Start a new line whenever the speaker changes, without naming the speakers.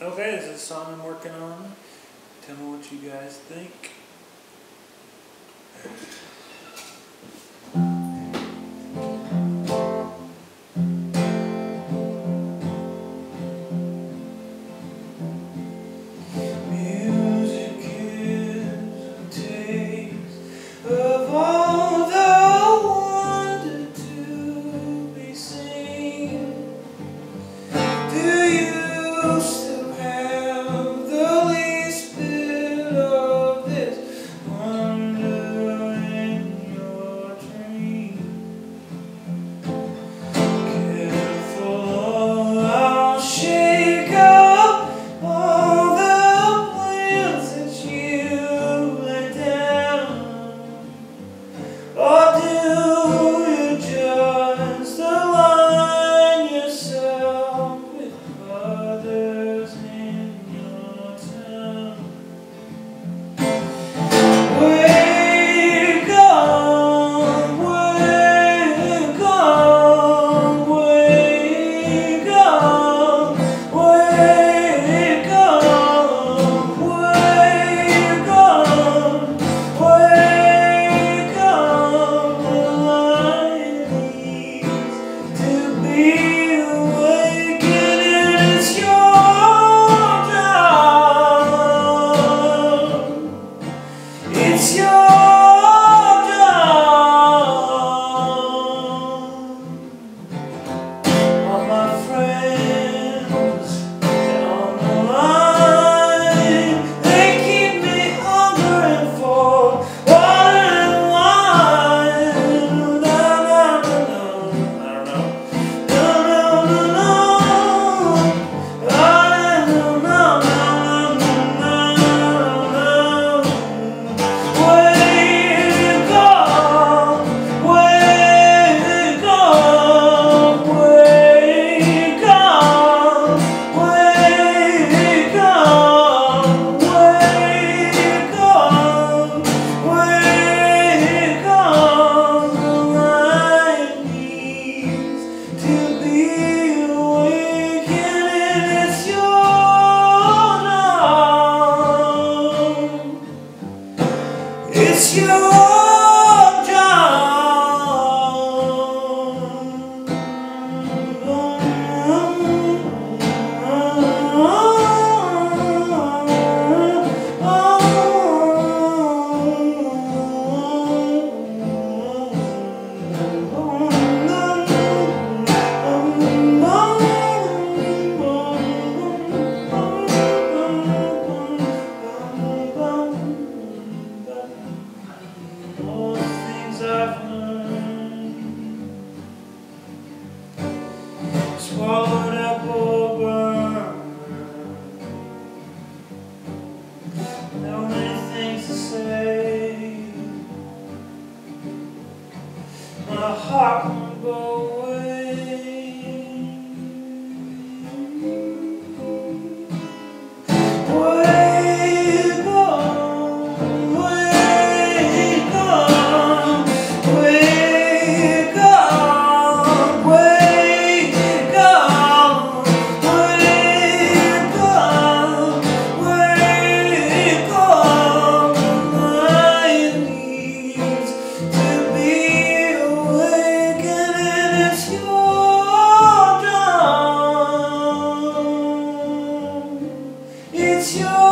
Okay, this is a song I'm working on. Tell me what you guys think. It's your swallowed up over. No many things to say. My heart. it's your